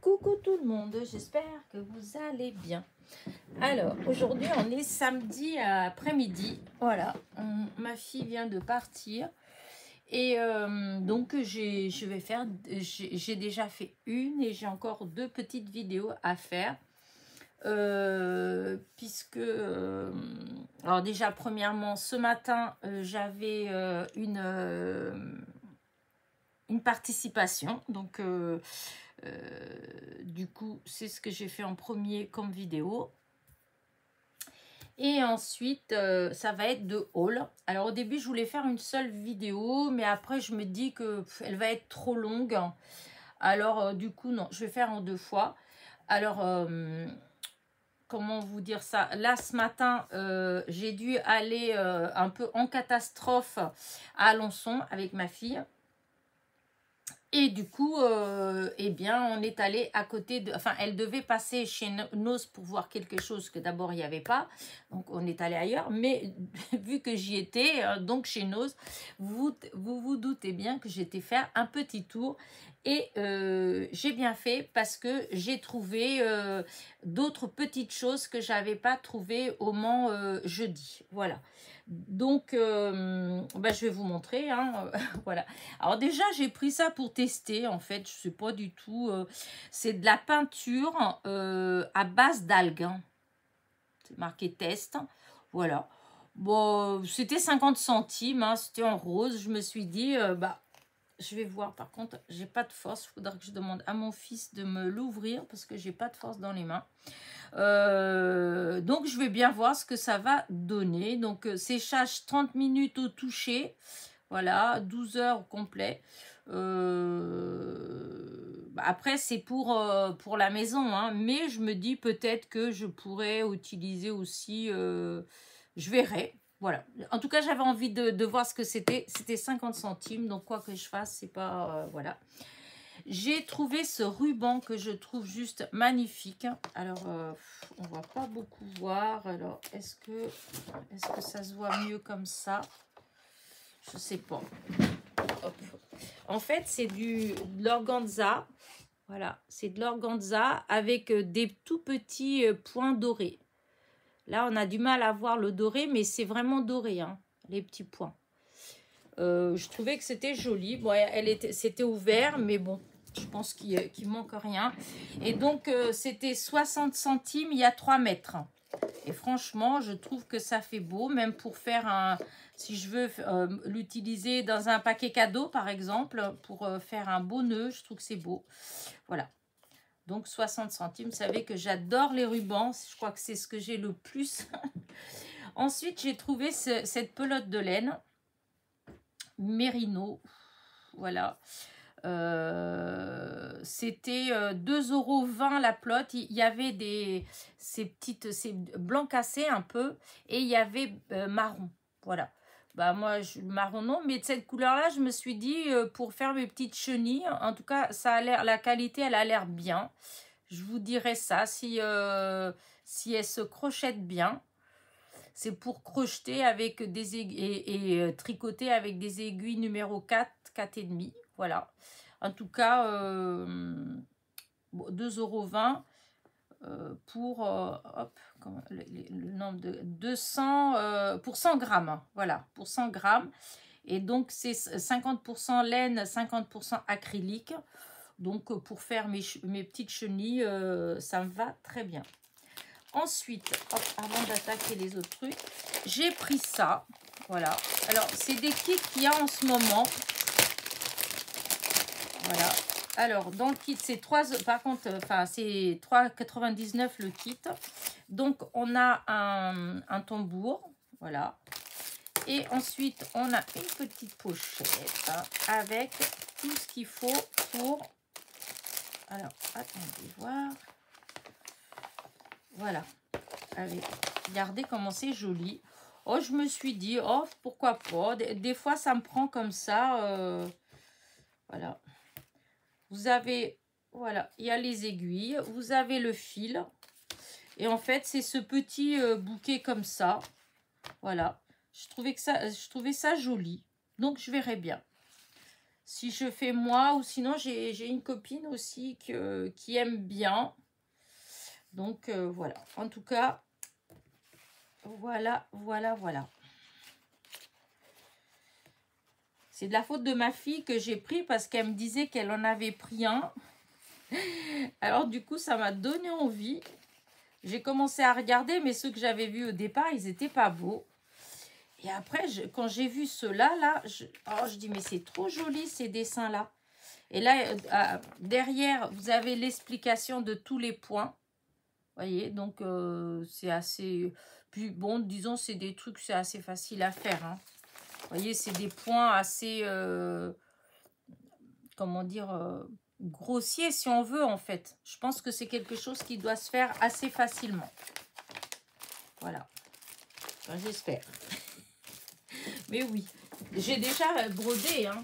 Coucou tout le monde, j'espère que vous allez bien. Alors, aujourd'hui, on est samedi après-midi. Voilà, ma fille vient de partir. Et euh, donc, je vais faire, j'ai déjà fait une et j'ai encore deux petites vidéos à faire. Euh, puisque, euh, alors déjà, premièrement, ce matin, j'avais une, participation. Donc, euh, du coup, c'est ce que j'ai fait en premier comme vidéo. Et ensuite, euh, ça va être de haul. Alors au début, je voulais faire une seule vidéo, mais après, je me dis que elle va être trop longue. Alors euh, du coup, non, je vais faire en deux fois. Alors, comment vous dire ça? Là, ce matin, j'ai dû aller un peu en catastrophe à Alençon avec ma fille. Et du coup, euh, eh bien, on est allé à côté de... Enfin, elle devait passer chez Nos pour voir quelque chose que d'abord, il n'y avait pas. Donc, on est allé ailleurs. Mais vu que j'y étais, euh, donc chez Nos, vous, vous doutez bien que j'étais faire un petit tour. Et euh, j'ai bien fait parce que j'ai trouvé d'autres petites choses que j'avais pas trouvées au Mans jeudi. Voilà. Donc, euh, bah, je vais vous montrer. Hein, voilà. Alors déjà, j'ai pris ça pour tester. En fait, je sais pas du tout. Euh, c'est de la peinture euh, à base d'algues. Hein. C'est marqué test. Voilà. Bon, c'était 50 centimes. Hein, c'était en rose. Je me suis dit, bah, je vais voir. Par contre, j'ai pas de force. Il faudra que je demande à mon fils de me l'ouvrir parce que j'ai pas de force dans les mains. Euh, donc, je vais bien voir ce que ça va donner. Donc, euh, séchage 30 minutes au toucher. Voilà, 12 heures au complet. Euh, bah, après, c'est pour, la maison. Hein. mais je me dis peut-être que je pourrais utiliser aussi... je verrai. Voilà. En tout cas, j'avais envie de, voir ce que c'était. C'était 50 centimes. Donc, quoi que je fasse, c'est pas... voilà. J'ai trouvé ce ruban que je trouve juste magnifique. Alors, euh, on va pas beaucoup voir. Alors, est-ce que, est que ça se voit mieux comme ça? Je sais pas. En fait, c'est du l'organza. Voilà, c'est de l'organza avec euh, des tout petits euh, points dorés. Là, on a du mal à voir le doré, mais c'est vraiment doré, hein, les petits points. je trouvais que c'était joli. Bon, elle était, c'était ouvert, mais bon, je pense qu'il ne manque rien. Et donc, euh, c'était 60 centimes il y a 3 mètres. Et franchement, je trouve que ça fait beau, même pour faire un... Si je veux euh, l'utiliser dans un paquet cadeau, par exemple, pour euh, faire un beau nœud, je trouve que c'est beau. Voilà. Donc, 60 centimes. Vous savez que j'adore les rubans. Je crois que c'est ce que j'ai le plus. Ensuite, j'ai trouvé cette pelote de laine. Mérino. Voilà. Euh, c'était 2,20 euh, euros la plotte. Il y avait des ces petites, ces blanc cassé un peu et il y avait euh, marron. Voilà. Bah moi je, marron non, mais de cette couleur là, je me suis dit pour faire mes petites chenilles. En tout cas, ça a l'air, la qualité, elle a l'air bien. Je vous dirais ça si si elle se crochette bien. C'est pour crocheter avec des aiguilles et, tricoter avec des aiguilles numéro 4, 4,5. Voilà. En tout cas, euh, 2,20 euros euh, pour euh, le, nombre de 200 euh, pour 100 grammes. Voilà, pour 100 grammes. Et donc, c'est 50% laine, 50% acrylique. Donc, pour faire mes, mes petites chenilles, ça me va très bien. Ensuite, avant d'attaquer les autres trucs, j'ai pris ça. Voilà. Alors, c'est des kits qu'il y a en ce moment. Voilà. Alors, dans le kit, c'est 3... Par contre, euh, enfin, c'est 3,99 le kit. Donc, on a un, tambour. Voilà. Et ensuite, on a une petite pochette avec tout ce qu'il faut pour... Alors, attendez, voir. Voilà. Allez, regardez comment c'est joli. Oh, je me suis dit, oh, pourquoi pas. Des, fois, ça me prend comme ça. Euh, voilà. Vous avez, voilà, il y a les aiguilles. Vous avez le fil. Et en fait, c'est ce petit euh, bouquet comme ça. Voilà. Je trouvais, que ça, je trouvais ça joli. Donc, je verrai bien. si je fais moi ou sinon j'ai une copine aussi qui aime bien. Donc euh, voilà, en tout cas, voilà, voilà, voilà. C'est de la faute de ma fille que j'ai pris parce qu'elle me disait qu'elle en avait pris un. Alors du coup, ça m'a donné envie. J'ai commencé à regarder, mais ceux que j'avais vus au départ, ils n'étaient pas beaux. Et après, quand j'ai vu ceux-là, là, je, oh, je dis, mais c'est trop joli ces dessins-là. Et là, euh, derrière, vous avez l'explication de tous les points. voyez, donc euh, c'est assez... Puis bon, disons, c'est des trucs, c'est assez facile à faire. Hein. Vous voyez, c'est des points assez... Euh, comment dire grossiers, si on veut, en fait. Je pense que c'est quelque chose qui doit se faire assez facilement. Voilà. J'espère. Mais oui, j'ai déjà brodé. Hein.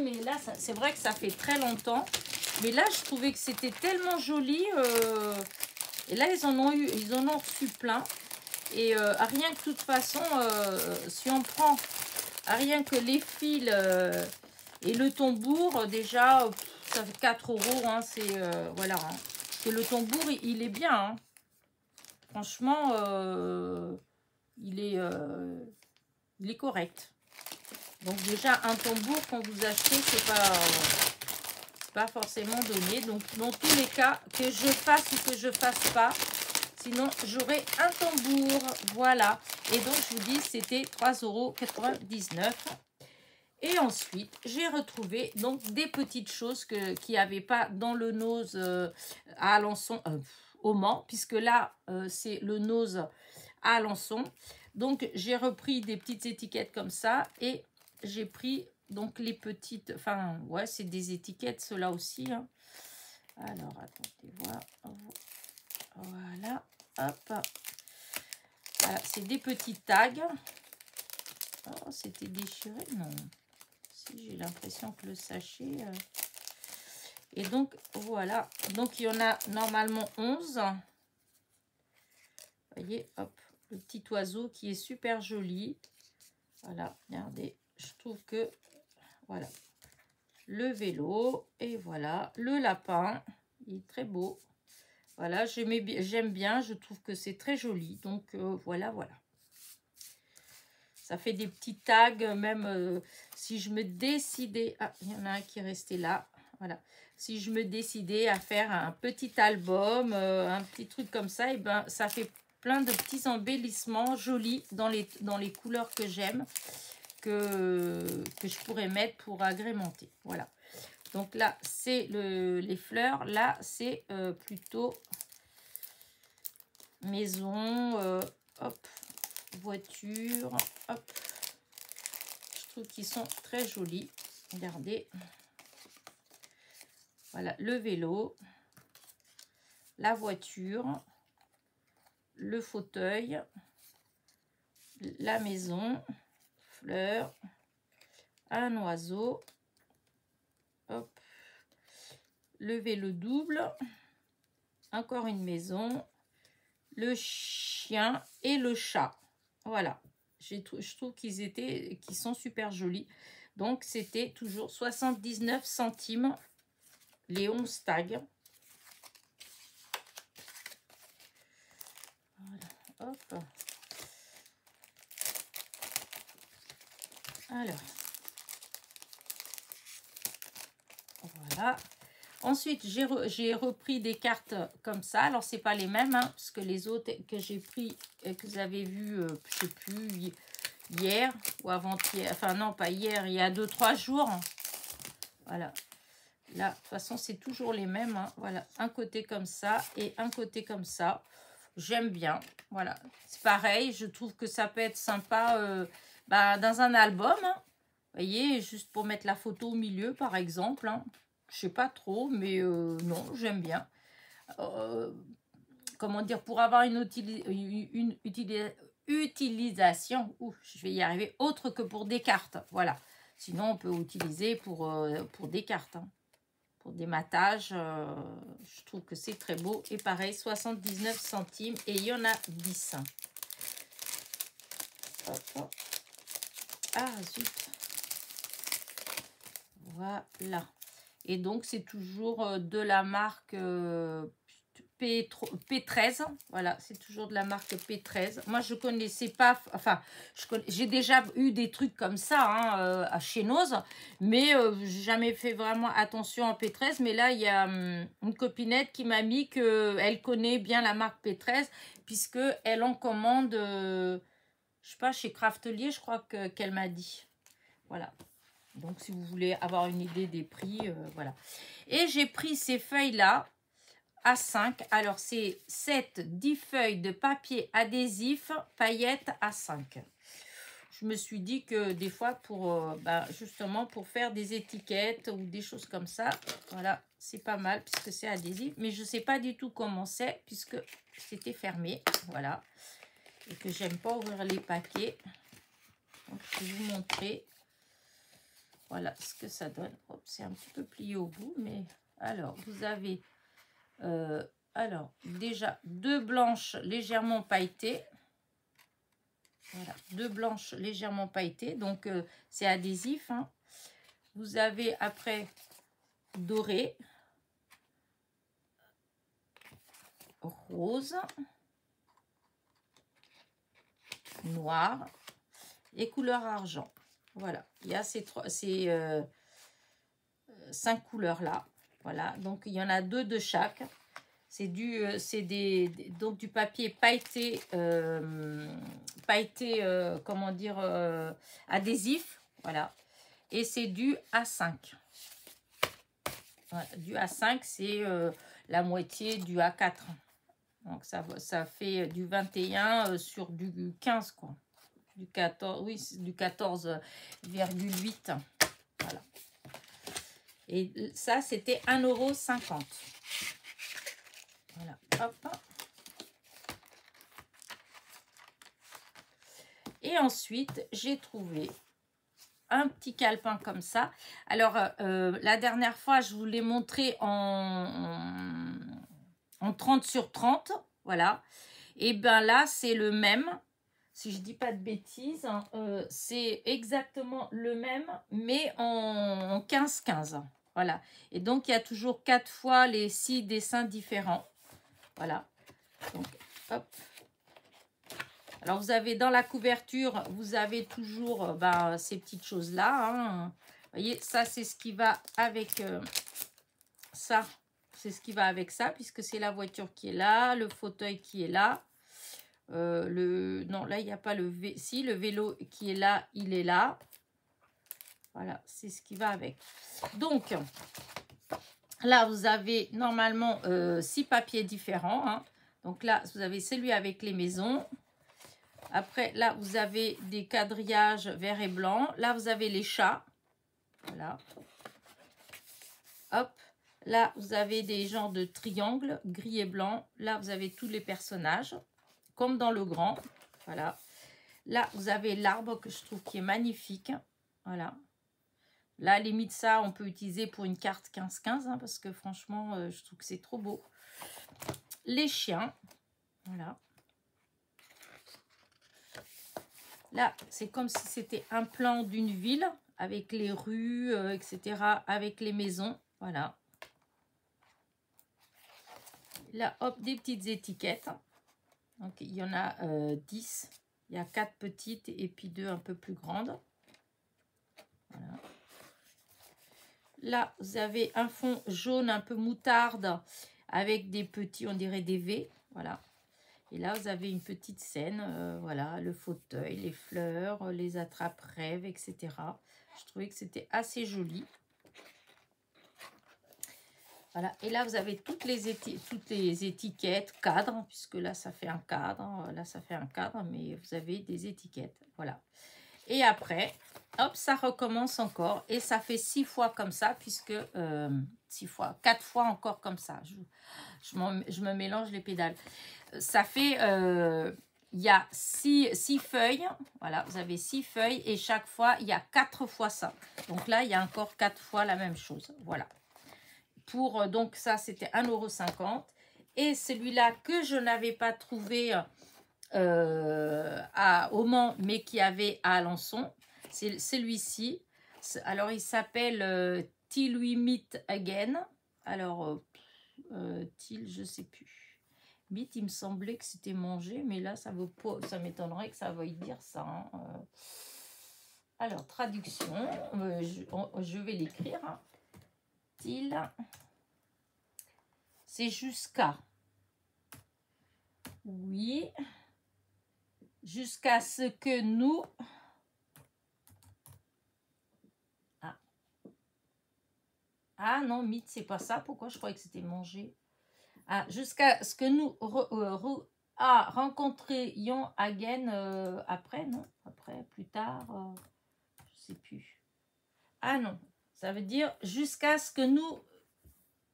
Mais là, c'est vrai que ça fait très longtemps. Mais là, je trouvais que c'était tellement joli. Euh, et là, ils en ont eu, ils en ont reçu plein. Et euh, rien que de toute façon, euh, si on prend rien que les fils et le tambour, déjà, ça fait 4 euros. Hein, c'est voilà. Hein. Le tambour, il, est bien. Hein. Franchement, il est il est correct. Donc déjà, un tambour, quand vous achetez, c'est pas, pas forcément donné. Donc dans tous les cas, que je fasse ou que je fasse pas, sinon j'aurai un tambour. Voilà. Et donc je vous dis, c'était 3,99 euros. Et ensuite, j'ai retrouvé donc des petites choses qu'il n'y avait pas dans le nose euh, à Alençon, euh, au Mans, puisque là, euh, c'est le nose à Alençon. Donc, j'ai repris des petites étiquettes comme ça et j'ai pris donc les petites... Enfin, ouais, c'est des étiquettes, ceux-là aussi. Hein. Alors, attendez, voir. Voilà, hop. Voilà, c'est des petits tags. Oh, c'était déchiré? Non. Si, j'ai l'impression que le sachet... Euh, et donc, voilà. Donc, il y en a normalement 11. Vous voyez, hop le petit oiseau qui est super joli. Voilà, regardez, je trouve que, voilà, le vélo, et voilà, le lapin, il est très beau. Voilà, j'aime bien, je trouve que c'est très joli. Donc, euh, voilà, voilà. Ça fait des petits tags, même euh, si je me décidais... Ah, il y en a un qui est resté là. Voilà. Si je me décidais à faire un petit album, euh, un petit truc comme ça, et ben ça fait plein de petits embellissements jolis dans les, dans les couleurs que j'aime, que, que je pourrais mettre pour agrémenter. Voilà. Donc là, c'est le, les fleurs. Là, c'est euh, plutôt maison, euh, hop, voiture, hop. Je trouve qu'ils sont très jolis. Regardez. Voilà, le vélo, la voiture, le fauteuil, la maison, fleurs, un oiseau, hop, le vélo double, encore une maison, le chien et le chat. Voilà, je trouve qu'ils étaient, qu'ils sont super jolis. Donc, c'était toujours 79 centimes les 11 tags. Alors. Ensuite, j'ai repris des cartes comme ça. Alors, c'est pas les mêmes, hein, parce que les autres que j'ai pris, et que vous avez vu, euh, je sais plus, hier ou avant-hier. Enfin, non, pas hier, il y a deux, trois jours. Voilà. Là, de toute façon, c'est toujours les mêmes. Hein. Voilà, un côté comme ça et un côté comme ça. J'aime bien. Voilà. C'est pareil. Je trouve que ça peut être sympa euh, bah, dans un album. Hein. Vous voyez, juste pour mettre la photo au milieu, par exemple. Hein. Je sais pas trop, mais euh, non, j'aime bien. Euh, comment dire, pour avoir une, utilisation, je vais y arriver, autre que pour des cartes. Voilà. Sinon, on peut utiliser pour, pour des cartes. Hein pour des matages. Euh, je trouve que c'est très beau. Et pareil, 79 centimes. Et il y en a 10. Ah, zut. Voilà. Et donc, c'est toujours euh, de la marque euh, P13. Voilà, c'est toujours de la marque P13. Moi, je connaissais pas... Enfin, j'ai déjà eu des trucs comme ça hein, euh, à chez Nose, mais j'ai jamais fait vraiment attention à P13. Mais là, il y a hum, une copinette qui m'a mis qu'elle connaît bien la marque P13, puisqu'elle en commande, je sais pas, chez Craftelier, je crois qu'elle m'a dit. Voilà. Donc, si vous voulez avoir une idée des prix, euh, voilà. Et j'ai pris ces feuilles-là à 5. Alors, c'est 7, 10 feuilles de papier adhésif paillettes à 5. Je me suis dit que des fois, pour euh, bah, justement, pour faire des étiquettes ou des choses comme ça, voilà, c'est pas mal puisque c'est adhésif. Mais je ne sais pas du tout comment c'est puisque c'était fermé, voilà. Et que j'aime pas ouvrir les paquets. Donc, je vais vous montrer. Voilà ce que ça donne. C'est un petit peu plié au bout, mais alors, vous avez euh, déjà deux blanches légèrement pailletées. Voilà, deux blanches légèrement pailletées. Donc, euh, c'est adhésif. Hein. Vous avez après doré, rose, noir et couleur argent. Voilà, il y a ces, trois, ces euh, cinq couleurs-là. Voilà, donc il y en a deux de chaque. C'est du, euh, des, donc du papier pailleté, euh, pailleté, comment dire, adhésif. Voilà, et c'est du A5. du A5, c'est la moitié du A4. Donc ça, ça fait du 21 sur du 15, quoi du 14, oui, du 14,8. Voilà. Et ça, c'était 1,50€. Voilà, hop. Et ensuite, j'ai trouvé un petit calepin comme ça. Alors, euh, la dernière fois, je vous l'ai montré en, en 30 sur 30. Voilà. Et bien là, c'est le même si je dis pas de bêtises, hein, euh, c'est exactement le même, mais en 15-15. Voilà. Et donc, il y a toujours quatre fois les six dessins différents. Voilà. Donc, hop. Alors, vous avez dans la couverture, vous avez toujours euh, bah, ces petites choses-là. Hein. Vous voyez, ça, c'est ce qui va avec euh, ça. C'est ce qui va avec ça, puisque c'est la voiture qui est là, le fauteuil qui est là. Euh, le, non, là, il n'y a pas le vélo. Si, le vélo qui est là, il est là. Voilà, c'est ce qui va avec. Donc, là, vous avez normalement euh, six papiers différents. Hein. Donc là, vous avez celui avec les maisons. Après, là, vous avez des quadrillages vert et blanc. Là, vous avez les chats. Voilà. Hop. Là, vous avez des genres de triangles gris et blanc. Là, vous avez tous les personnages comme dans le grand. Voilà. Là, vous avez l'arbre que je trouve qui est magnifique. Voilà. Là, limite ça, on peut utiliser pour une carte 15-15, hein, parce que franchement, euh, je trouve que c'est trop beau. Les chiens. Voilà. Là, c'est comme si c'était un plan d'une ville, avec les rues, euh, etc., avec les maisons. Voilà. Là, hop, des petites étiquettes. Donc, il y en a 10. Euh, il y a 4 petites et puis 2 un peu plus grandes. Là, vous avez un fond jaune un peu moutarde avec des petits, on dirait des V. Voilà. Et là, vous avez une petite scène. Euh, voilà, le fauteuil, les fleurs, les attrape-rêves, etc. Je trouvais que c'était assez joli. Voilà, et là, vous avez toutes les, toutes les étiquettes, cadres, puisque là, ça fait un cadre, là, ça fait un cadre, mais vous avez des étiquettes, voilà. Et après, hop, ça recommence encore, et ça fait six fois comme ça, puisque, euh, six fois, quatre fois encore comme ça. Je, je, me mélange les pédales. Ça fait, euh, il y a six, six feuilles, voilà, vous avez six feuilles, et chaque fois, il y a quatre fois ça. Donc là, il y a encore quatre fois la même chose, voilà pour, euh, donc ça c'était 1,50€. Et celui-là que je n'avais pas trouvé euh, à, au Mans, mais qui avait à Alençon, c'est celui-ci. Alors, il s'appelle euh, Till We Meet Again. Alors, euh, Till, je sais plus. Meet, il me semblait que c'était manger, mais là, ça veut ça m'étonnerait que ça veuille dire ça. Hein, Alors, traduction, je, vais l'écrire. Hein. C'est jusqu'à. Oui. Jusqu'à ce que nous Ah non, mythe, c'est pas ça. Pourquoi je croyais que c'était manger? Ah, jusqu'à ce que nous euh, ah, rencontrions again euh, après, non? Après, plus tard, euh, je sais plus. Ah non, ça veut dire jusqu'à ce que nous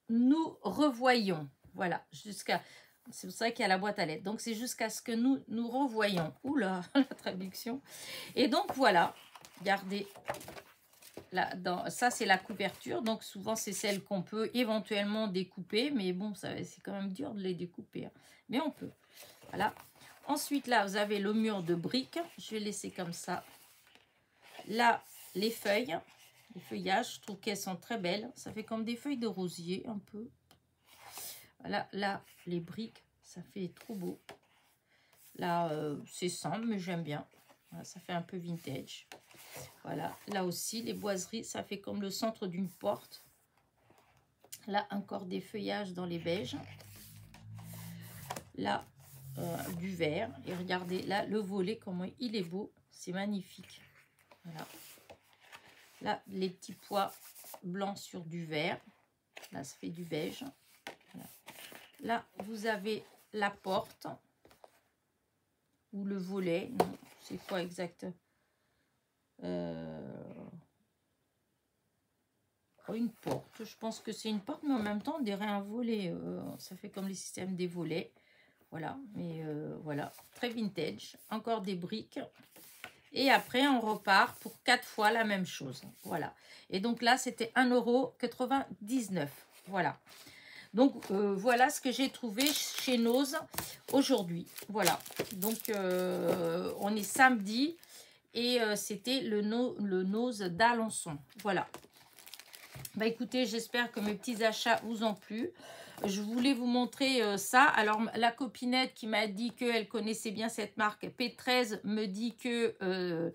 nous revoyons. Voilà, jusqu'à... C'est pour ça qu'il y a la boîte à lettres. Donc, c'est jusqu'à ce que nous nous revoyons. Oula, la traduction. Et donc, voilà. Regardez, dans, ça, c'est la couverture. Donc, souvent, c'est celle qu'on peut éventuellement découper. Mais bon, c'est quand même dur de les découper. Hein. Mais on peut. Voilà. Ensuite, là, vous avez le mur de briques. Je vais laisser comme ça. Là, les feuilles. Feuillages, je trouve qu'elles sont très belles. Ça fait comme des feuilles de rosier, un peu. Voilà, là, les briques. Ça fait trop beau. Là, euh, c'est simple, mais j'aime bien. ça fait un peu vintage. Voilà, là aussi, les boiseries, ça fait comme le centre d'une porte. Là, encore des feuillages dans les beiges. Là, euh, du vert. Et regardez, là, le volet, comment il est beau. C'est magnifique. Voilà. Les petits pois blancs sur du vert. Là, ça fait du beige. Là, vous avez la porte. Ou le volet. C'est quoi exactement euh, une porte. Je pense que c'est une porte, mais en même temps, on dirait un. Euh, ça fait comme les systèmes des volets. Voilà, mais euh, voilà, très vintage. Encore des briques. Et après, on repart pour quatre fois la même chose. Voilà. Et donc là, c'était 1,99€. Voilà. Donc, voilà ce que j'ai trouvé chez Nose aujourd'hui. Voilà. Donc, on est samedi. Et euh, c'était le, le nose d'Alençon. Voilà. Bah écoutez, j'espère que mes petits achats vous ont plu. Je voulais vous montrer euh, ça. Alors, la copinette qui m'a dit qu'elle connaissait bien cette marque P13 me dit que euh,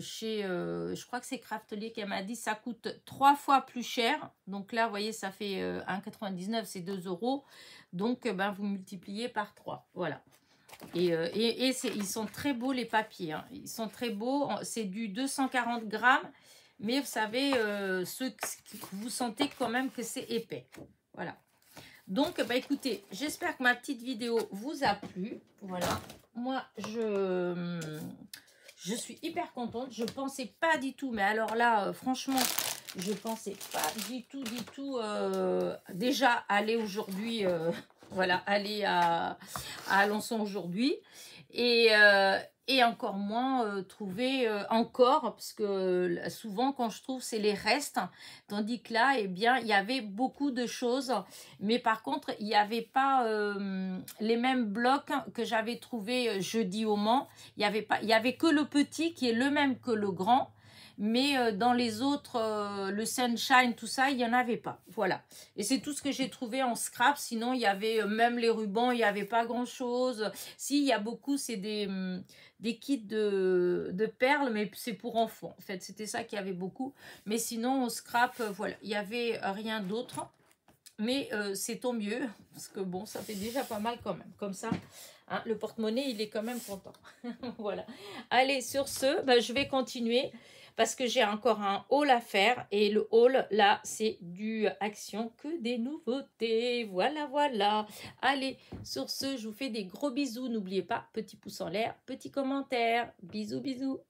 chez, je crois que c'est Craftelier qui m'a dit, ça coûte trois fois plus cher. Donc là, vous voyez, ça fait 1,99, c'est 2 euros. Donc, ben, vous multipliez par 3. Voilà. Euh, et, et, ils sont très beaux les papiers. Hein. Ils sont très beaux. C'est du 240 grammes. Mais vous savez, euh, vous sentez quand même que c'est épais. Voilà. Donc, bah écoutez, j'espère que ma petite vidéo vous a plu. Voilà. Moi, je, je suis hyper contente. Je pensais pas du tout. Mais alors là, euh, franchement, je pensais pas du tout, du tout déjà aller aujourd'hui voilà, aller à, à Alençon aujourd'hui. Et, euh, et encore moins euh, trouver euh, encore, parce que souvent quand je trouve c'est les restes, tandis que là, eh bien, il y avait beaucoup de choses, mais par contre, il n'y avait pas les mêmes blocs que j'avais trouvé jeudi au Mans. Il n'y avait, pas, il y avait que le petit qui est le même que le grand, mais euh, dans les autres, euh, le Sunshine, tout ça, il n'y en avait pas. Voilà. Et c'est tout ce que j'ai trouvé en scrap. Sinon, il y avait euh, même les rubans, il n'y avait pas grand-chose. Si, il y a beaucoup, c'est des, hum, des kits de, de perles, mais c'est pour enfants. En fait, c'était ça qu'il y avait beaucoup. Mais sinon, au scrap, voilà, il n'y avait rien d'autre. Mais c'est tant mieux, parce que bon, ça fait déjà pas mal quand même. Comme ça, hein, le porte-monnaie, il est quand même content. voilà. Allez, sur ce, ben, je vais continuer parce que j'ai encore un haul à faire. Et le haul là c'est du action que des nouveautés. Voilà voilà. Allez sur ce je vous fais des gros bisous. N'oubliez pas petit pouce en l'air petit commentaire. Bisous bisous